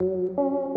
Música